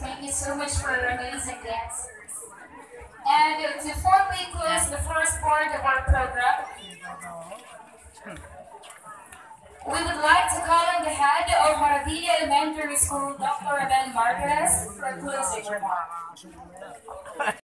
Thank you so much for amazing answers. And to we close the first part of our program, we would like to call on the head of Maravilla Elementary School, Dr. Abel Marquez, for closing remarks.